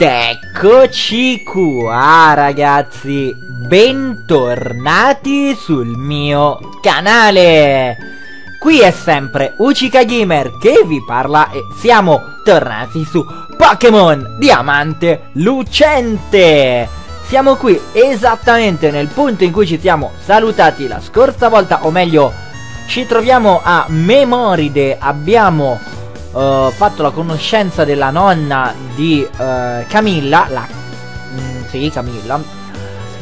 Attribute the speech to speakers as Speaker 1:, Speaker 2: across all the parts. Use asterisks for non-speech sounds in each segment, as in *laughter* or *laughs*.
Speaker 1: Ed eccoci qua ragazzi, bentornati sul mio canale. Qui è sempre Uchika Gamer che vi parla e siamo tornati su Pokémon Diamante Lucente. Siamo qui esattamente nel punto in cui ci siamo salutati la scorsa volta, o meglio, ci troviamo a Memoride, abbiamo uh, fatto la conoscenza della nonna di uh, Camilla, la... Mm, sì, Camilla,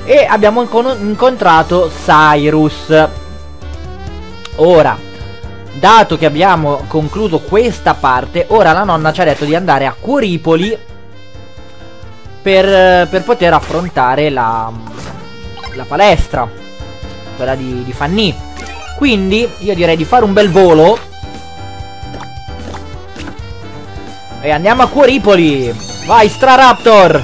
Speaker 1: e abbiamo incontrato Cyrus. Ora, dato che abbiamo concluso questa parte, ora la nonna ci ha detto di andare a Cuoripoli per, per poter affrontare la, la palestra, quella di, di Fanny. Quindi io direi di fare un bel volo E andiamo a Cuoripoli. Vai Straraptor.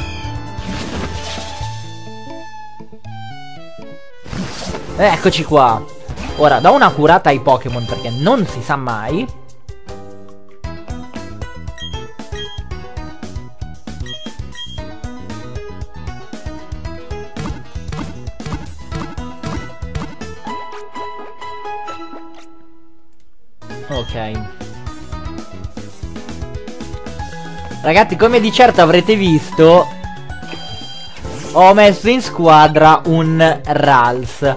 Speaker 1: Eccoci qua. Ora do una curata ai Pokémon perché non si sa mai. Ok Ragazzi, come di certo avrete visto, ho messo in squadra un Rals.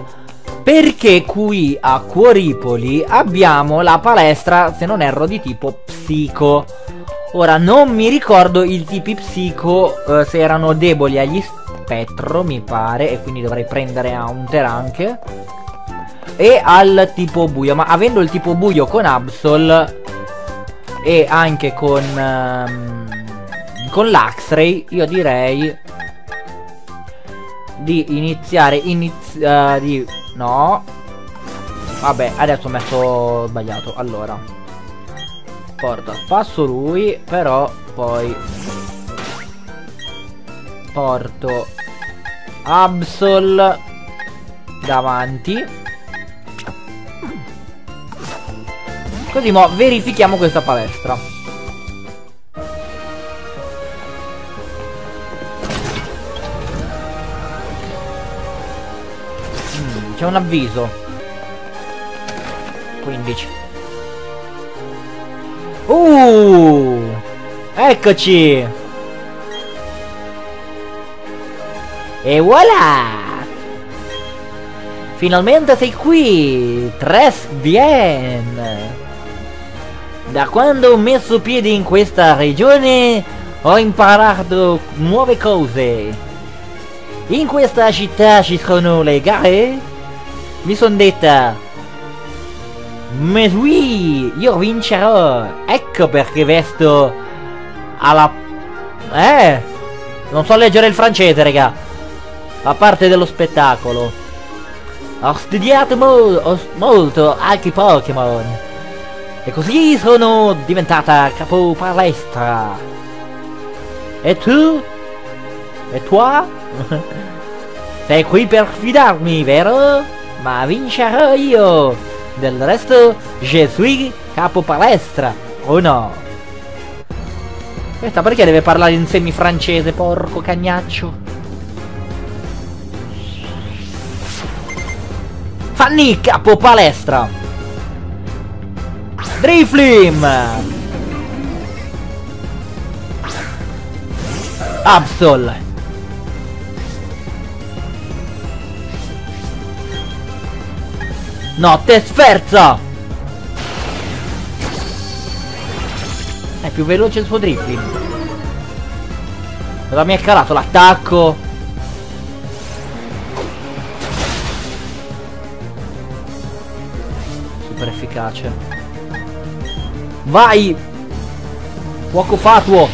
Speaker 1: Perché qui a Cuoripoli abbiamo la palestra, se non erro, di tipo psico. Ora, non mi ricordo i tipi psico eh, se erano deboli agli spettro, mi pare, e quindi dovrei prendere un anche. E al tipo buio, ma avendo il tipo buio con Absol e anche con... Um, con l'Axray io direi di iniziare inizi uh, di no. Vabbè adesso ho messo sbagliato allora. Porta passo lui però poi porto Absol davanti. Così mo verifichiamo questa palestra C'è un avviso. 15. Uh! Eccoci! E voilà! Finalmente sei qui! Tres bien! Da quando ho messo piede in questa regione ho imparato nuove cose. In questa città ci sono le gare mi son detta Ma oui, io vincerò Ecco perché vesto alla... Eh Non so leggere il francese, raga A parte dello spettacolo Ho studiato mo molto anche Pokémon E così sono diventata capo palestra E tu? E toi? *laughs* Sei qui per fidarmi, vero? Ma vincerò io! Del resto, je suis capo palestra, o no? Questa perché deve parlare in semi-francese, porco cagnaccio? Fanny, capo palestra! Driflim! Absol! No, te sferza! È più veloce il suo dribbling. Cosa mi è calato l'attacco? Super efficace. Vai! Fuoco fatuo!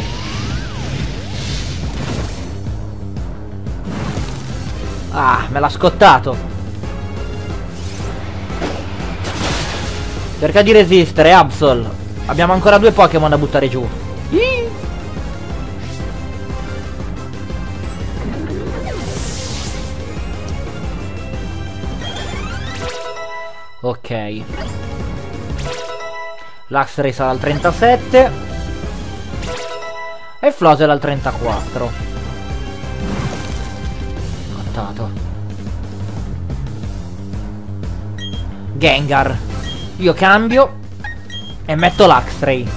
Speaker 1: Ah, me l'ha scottato. Cerca di resistere, Absol. Abbiamo ancora due Pokémon da buttare giù. Ok. L'Axray sarà al 37. E Flosel al 34. Contato. Gengar. Io cambio. E metto l'Axray.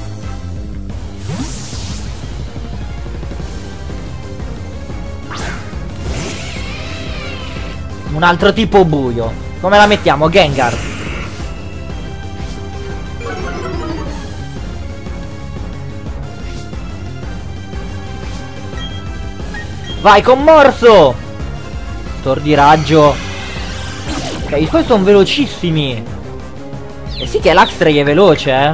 Speaker 1: Un altro tipo buio. Come la mettiamo? Gengar. Vai con morso! Tor di raggio. Ok, i suoi sono velocissimi. Eh sì che l'Axtray è veloce, eh.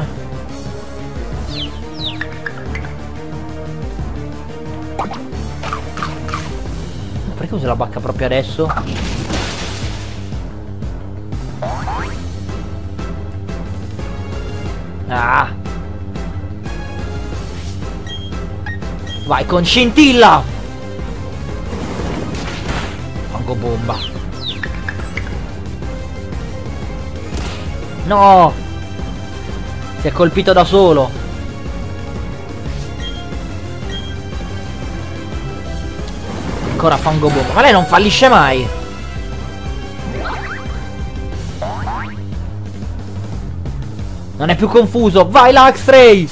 Speaker 1: Perché usa la bacca proprio adesso? Ah! Vai con scintilla! Fango bomba. No! Si è colpito da solo. Ancora fango bomba. Ma lei non fallisce mai. Non è più confuso. Vai l'Ax-Ray!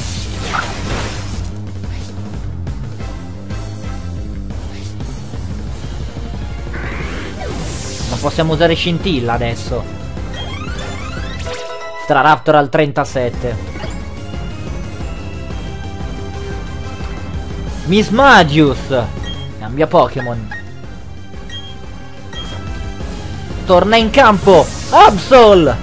Speaker 1: Non possiamo usare scintilla adesso. Straraptor al 37. Miss Magius. Cambia Pokémon. Torna in campo. Absol.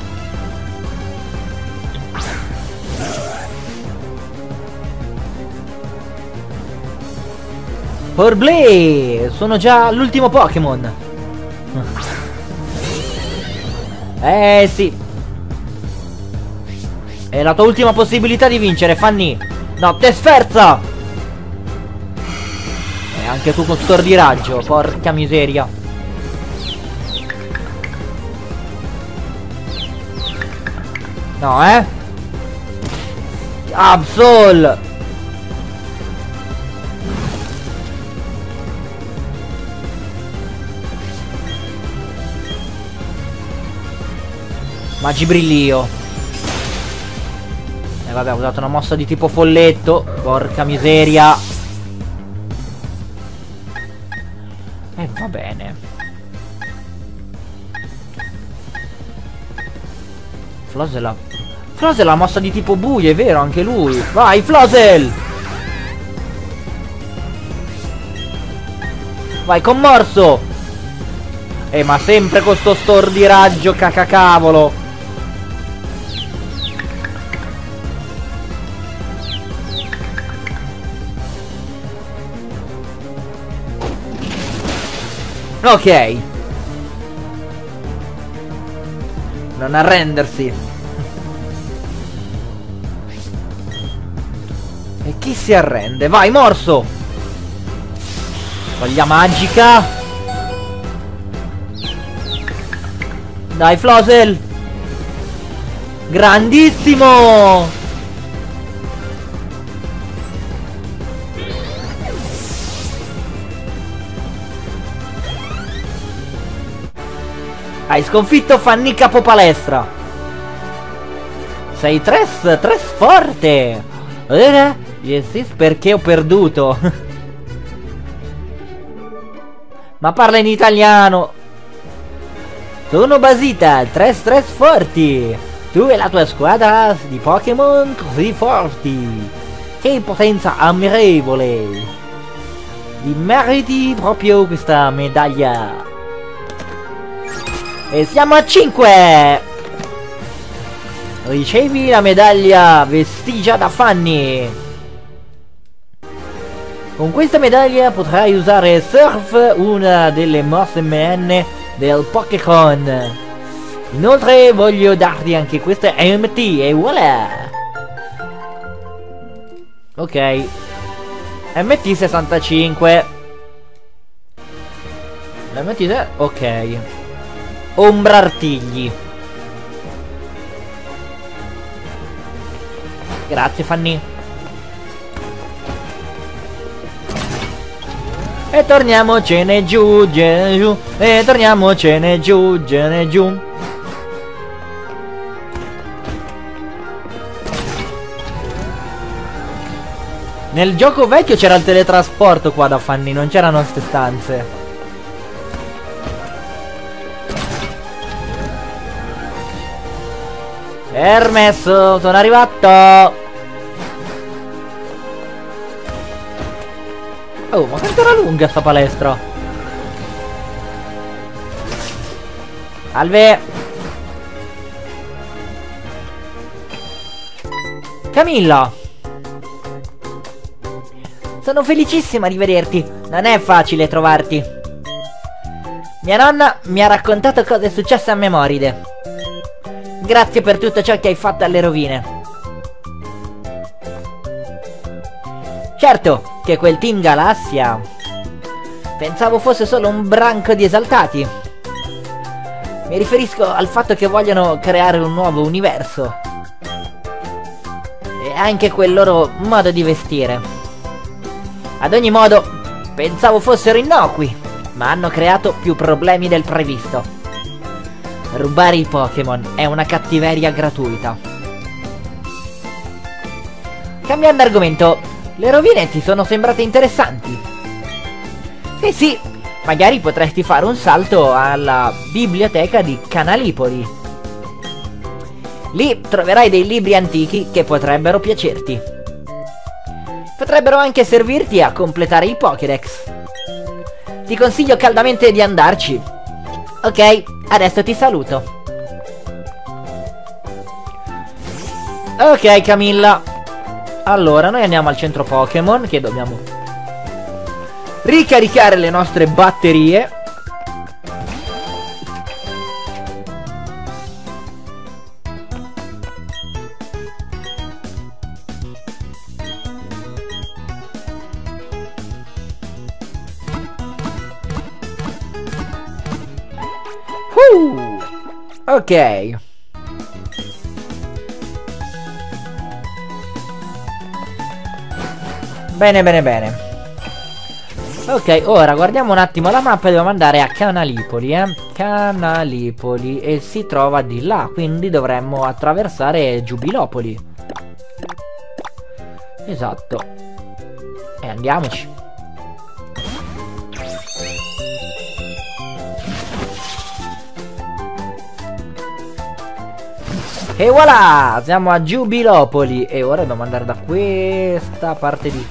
Speaker 1: Horblay! Sono già l'ultimo Pokémon. Eh sì. È la tua ultima possibilità di vincere, Fanny. No, te sferza! E anche tu con stor di raggio, porca miseria. No, eh? Absol! Magibrillio E vabbè ho usato una mossa di tipo folletto. Porca miseria. E eh, va bene. Flosel ha... Flosel ha mossa di tipo buio, è vero, anche lui. Vai Flosel! Vai con morso Eh ma sempre con sto stor di raggio cacacavolo Ok. Non arrendersi. E chi si arrende? Vai, morso! Foglia magica. Dai, Flosel! Grandissimo! Hai sconfitto Fanny Capopalestra. Sei tres, tres forte. Ora? Yes, perché ho perduto. *laughs* Ma parla in italiano. Sono Basita, tres tres forti. Tu e la tua squadra di Pokémon così forti. Che potenza ammirevole. Ti meriti proprio questa medaglia. E siamo a 5! Ricevi la medaglia vestigia da Fanny. Con questa medaglia potrai usare Surf, una delle mosse MN del Pokécon. Inoltre voglio darti anche questa MT e voilà! Ok. MT65. MT... Ok. Ombra artigli. Grazie Fanny. E torniamocene giù, giù. E torniamocene giù, giù. Nel gioco vecchio c'era il teletrasporto qua da Fanny, non c'erano queste stanze. Permesso, sono arrivato! Oh, ma quanto era lunga sta palestra? Salve! Camilla! Sono felicissima di vederti. Non è facile trovarti. Mia nonna mi ha raccontato cosa è successo a Memoride. Grazie per tutto ciò che hai fatto alle rovine. Certo che quel Team Galassia... Pensavo fosse solo un branco di esaltati. Mi riferisco al fatto che vogliono creare un nuovo universo. E anche quel loro modo di vestire. Ad ogni modo, pensavo fossero innocui, ma hanno creato più problemi del previsto. Rubare i Pokémon è una cattiveria gratuita. Cambiando argomento, le rovine ti sono sembrate interessanti. Eh sì, magari potresti fare un salto alla biblioteca di Canalipoli. Lì troverai dei libri antichi che potrebbero piacerti. Potrebbero anche servirti a completare il Pokédex. Ti consiglio caldamente di andarci. Ok, adesso ti saluto. Ok Camilla. Allora, noi andiamo al centro Pokémon che dobbiamo ricaricare le nostre batterie Ok. Bene, bene, bene. Ok, ora guardiamo un attimo la mappa e dobbiamo andare a Canalipoli, eh. Canalipoli e si trova di là, quindi dovremmo attraversare Giubilopoli. Esatto. E andiamoci. E voilà! Siamo a Giubilopoli. E ora dobbiamo andare da questa parte di...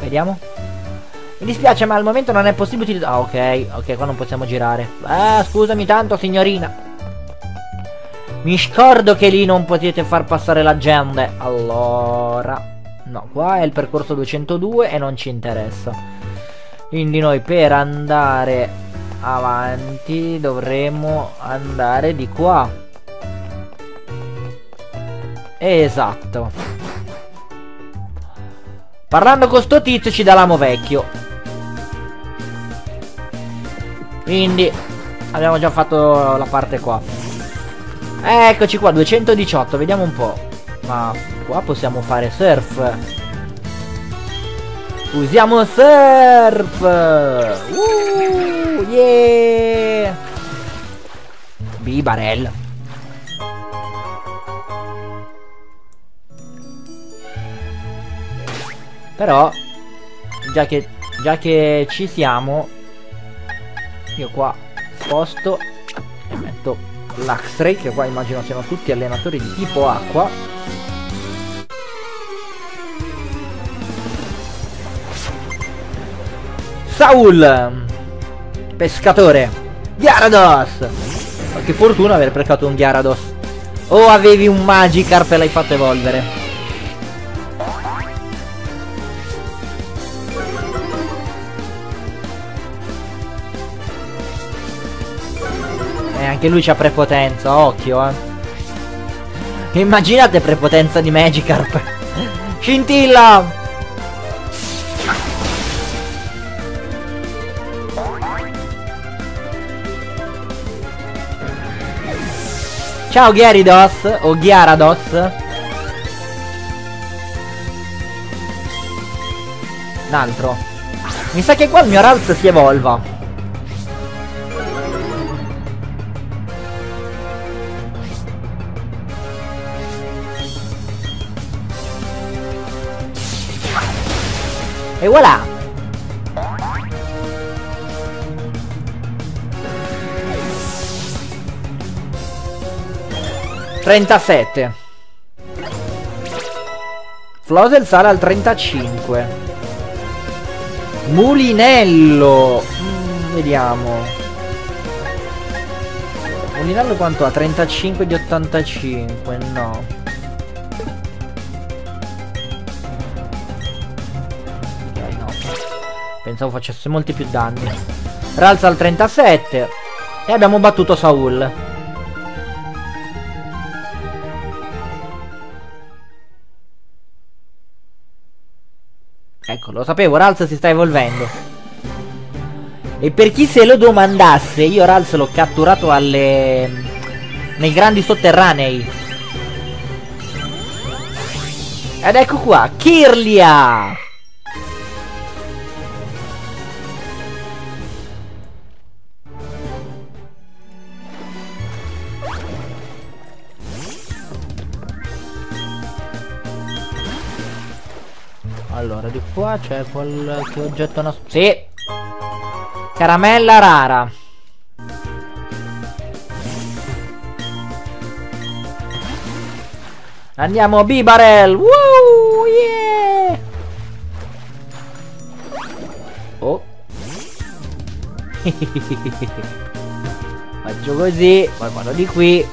Speaker 1: Vediamo. Mi dispiace ma al momento non è possibile Ah ok, ok qua non possiamo girare Ah scusami tanto signorina Mi scordo che lì non potete far passare la gente Allora No qua è il percorso 202 e non ci interessa Quindi noi per andare avanti dovremo andare di qua Esatto. Parlando con sto tizio ci dà l'amo vecchio. Quindi abbiamo già fatto la parte qua. Eccoci qua, 218, vediamo un po'. Ma qua possiamo fare surf. Usiamo surf! Uh, yeah! Bibarella. Però già che, già che ci siamo Io qua sposto E metto l'Axray Che qua immagino siano tutti allenatori di tipo acqua. Saul Pescatore Gyarados. Ma che fortuna aver precato un Gyarados. O avevi un Magikarp e l'hai fatto evolvere anche lui c'ha prepotenza, occhio, eh. Immaginate prepotenza di Magikarp. *laughs* Scintilla! Ciao Gyarados o Gyarados. Un altro. Mi sa che qua il mio Ralz si evolva. E voilà! Trentasette. Flosel sale al 35. Mulinello. Mm, vediamo. Mulinello quanto ha? 35 di 85. No. Pensavo facesse molti più danni. Ralza al 37. E abbiamo battuto Saul. Ecco, lo sapevo, Ralz si sta evolvendo. E per chi se lo domandasse, io Ralz l'ho catturato alle... nei grandi sotterranei. Ed ecco qua, Kirlia! Allora, di qua c'è qualche oggetto nascosto. Sì! Caramella rara. Andiamo, Bibarel! Woo! Yeah! Oh! *laughs* Faccio così, poi vado di qui.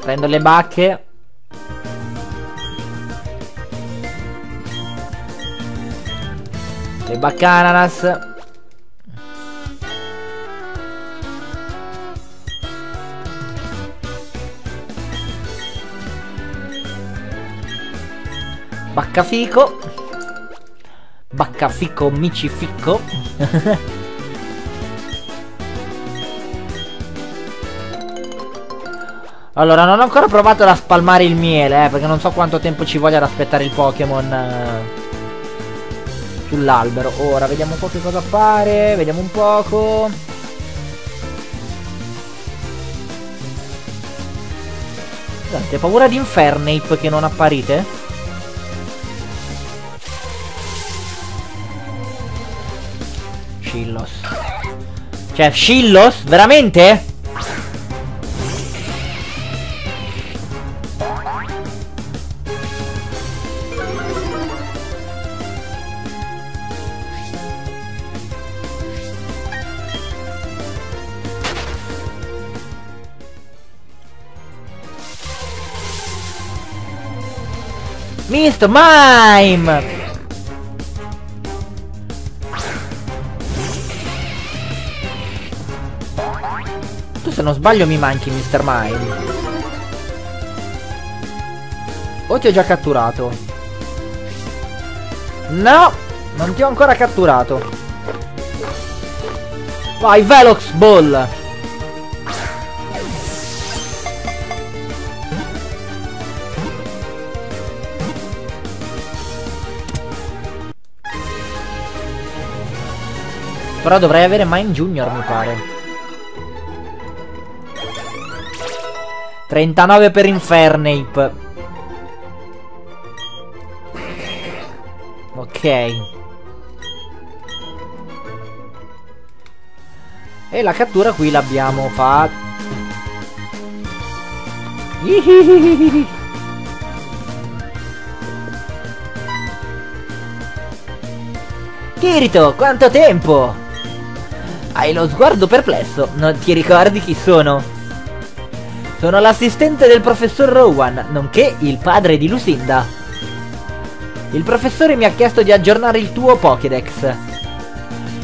Speaker 1: Prendo le bacche. Le baccananas. Baccafico. Baccafico micifico. *laughs* allora, non ho ancora provato ad spalmare il miele, eh, perché non so quanto tempo ci voglia ad aspettare il Pokémon. Eh sull'albero. Ora vediamo un po' che cosa fare. Vediamo un poco. Scusate, paura di Infernape che non apparite? Shillos. Cioè, Shillos? Veramente? Mr. Mime! Tu se non sbaglio mi manchi Mr. Mime. O ti ho già catturato? No! Non ti ho ancora catturato. Vai, Velox Ball! Però dovrei avere Mine Junior, mi pare. 39 per Infernape. Ok. E la cattura qui l'abbiamo fatta. Kirito, quanto tempo! Hai lo sguardo perplesso, non ti ricordi chi sono? Sono l'assistente del professor Rowan, nonché il padre di Lucinda. Il professore mi ha chiesto di aggiornare il tuo Pokédex.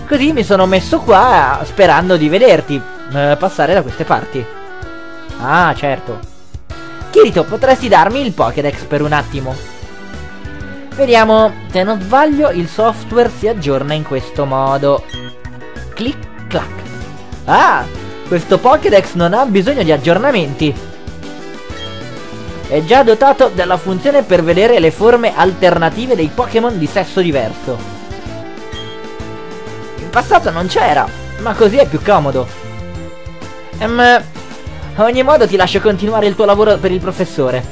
Speaker 1: Così mi sono messo qua sperando di vederti eh, passare da queste parti. Ah, certo. Kirito, potresti darmi il Pokédex per un attimo? Vediamo, se non sbaglio il software si aggiorna in questo modo. Clic Clac. Ah, questo Pokédex non ha bisogno di aggiornamenti. è già dotato della funzione per vedere le forme alternative dei Pokémon di sesso diverso. In passato non c'era, ma così è più comodo. Ehm, a ogni modo ti lascio continuare il tuo lavoro per il professore.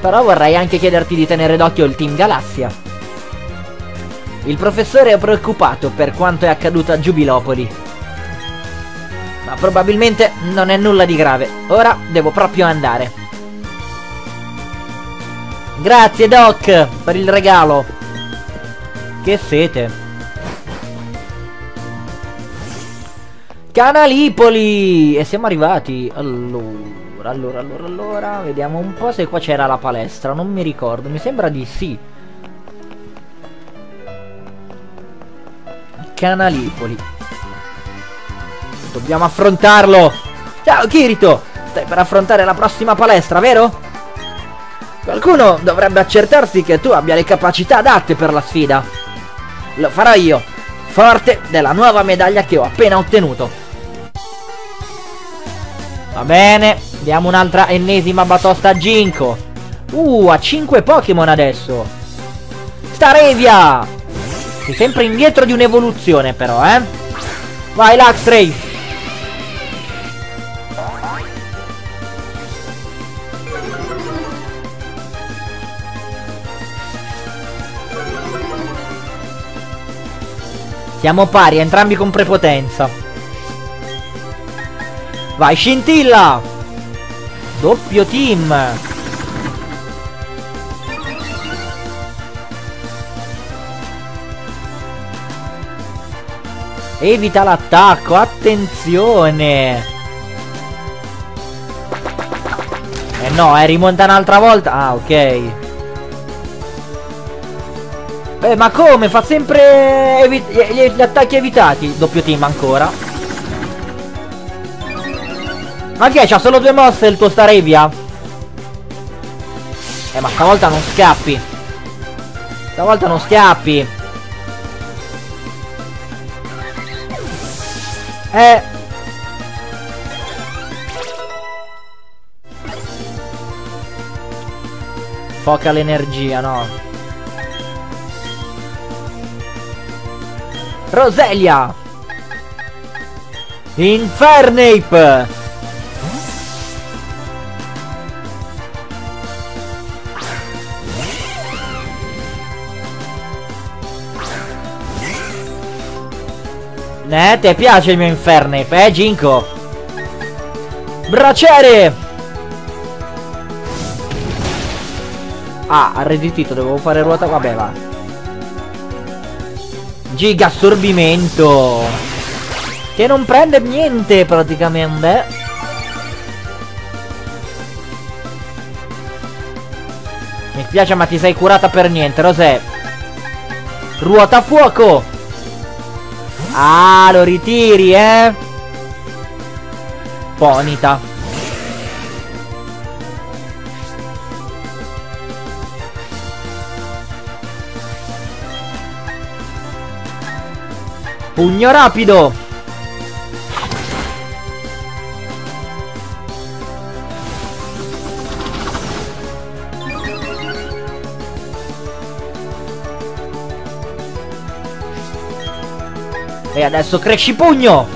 Speaker 1: Però vorrei anche chiederti di tenere d'occhio il Team Galassia. Il professore è preoccupato per quanto è accaduto a Giubilopoli. Ma probabilmente non è nulla di grave. Ora devo proprio andare. Grazie Doc per il regalo. Che sete. Canalipoli! E siamo arrivati. Allora, allora, allora, allora. Vediamo un po' se qua c'era la palestra. Non mi ricordo. Mi sembra di sì. Canalipoli. Dobbiamo affrontarlo. Ciao Kirito. Stai per affrontare la prossima palestra, vero? Qualcuno dovrebbe accertarsi che tu abbia le capacità adatte per la sfida. Lo farò io, forte della nuova medaglia che ho appena ottenuto. Va bene, diamo un'altra ennesima batosta a Ginko. Uh, ha 5 Pokémon adesso. Starevia! Sei sempre indietro di un'evoluzione però, eh? Vai, Luxray! Siamo pari, entrambi con prepotenza. Vai, scintilla! Doppio team! Evita l'attacco, attenzione! Eh no, eh, rimonta un'altra volta. Ah, ok. Eh, ma come? Fa sempre gli, gli attacchi evitati. Doppio team ancora. Ma che c'ha solo due mosse il tuo Staravia? Eh, ma stavolta non scappi. Stavolta non scappi. Eh. Foca l'energia, no? Roselia Infernape Eh, ti piace il mio Infernape, eh, Ginko? Braciere! Ah, ha redditito, dovevo fare ruota, vabbè, va. Giga assorbimento Che non prende niente praticamente Mi spiace ma ti sei curata per niente Rosè Ruota fuoco Ah lo ritiri eh Ponita Pugno rapido! Adesso cresci pugno!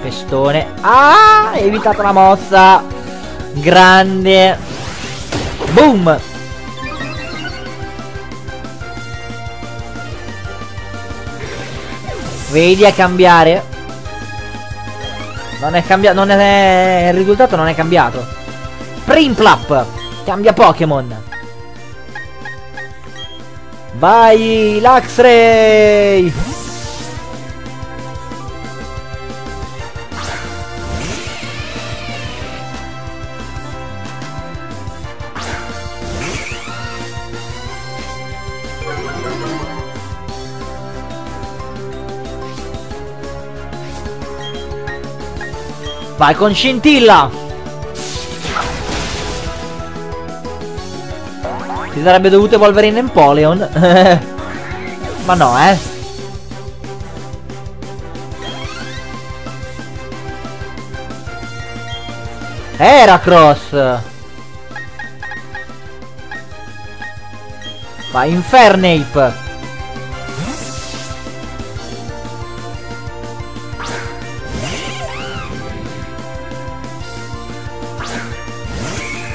Speaker 1: Pestone. Ah! Hai evitato la mossa! Grande! Boom! Vedi a cambiare. Non è cambiato. Non è. Il risultato non è cambiato. Primplap. Cambia Pokémon. Vai, Luxray! Vai con scintilla. Si sarebbe dovuto evolvere in Empoleon *laughs* Ma no eh. Heracross. Vai Infernape.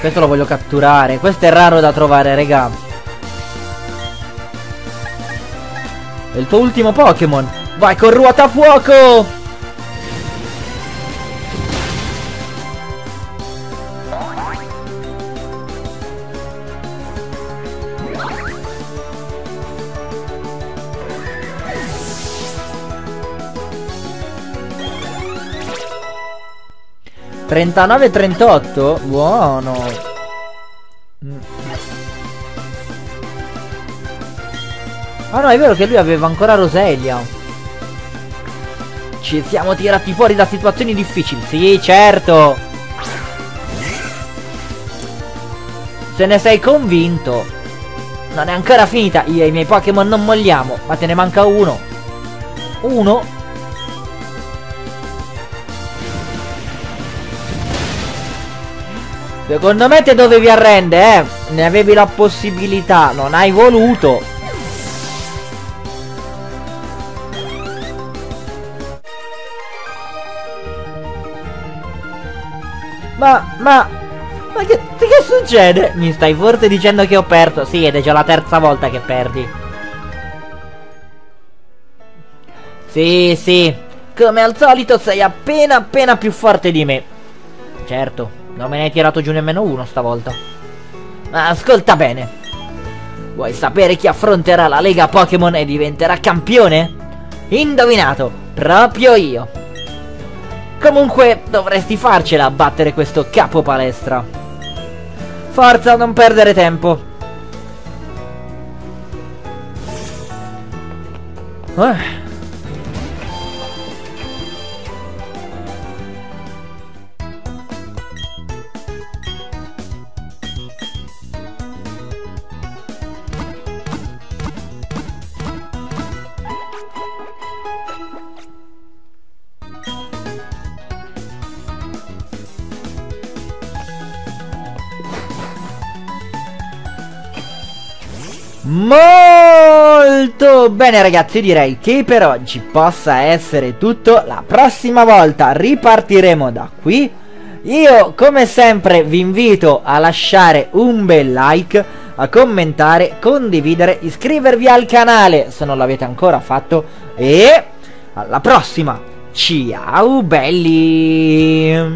Speaker 1: Questo lo voglio catturare. Questo è raro da trovare, regà. È il tuo ultimo Pokémon. Vai con ruota fuoco! 39-38? Buono. Ah no, è vero che lui aveva ancora Roselia. Ci siamo tirati fuori da situazioni difficili. Sì, certo. Se ne sei convinto. Non è ancora finita. Io e i miei Pokémon non molliamo. Ma te ne manca uno. Uno? Secondo me te dovevi arrendere, eh. Ne avevi la possibilità, non hai voluto. Ma, ma, ma che, che succede? Mi stai forse dicendo che ho perso? Sì, ed è già la terza volta che perdi. Sì, sì, come al solito sei appena appena più forte di me. Certo. Non me ne hai tirato giù nemmeno uno stavolta. Ma ascolta bene. Vuoi sapere chi affronterà la Lega Pokémon e diventerà campione? Indovinato, proprio io. Comunque dovresti farcela a battere questo capo palestra. Forza, non perdere tempo. Eh. Molto bene ragazzi? Direi che per oggi possa essere tutto. La prossima volta ripartiremo da qui. Io come sempre vi invito a lasciare un bel like A commentare, condividere, iscrivervi al canale se non l'avete ancora fatto. E alla prossima. Ciao belli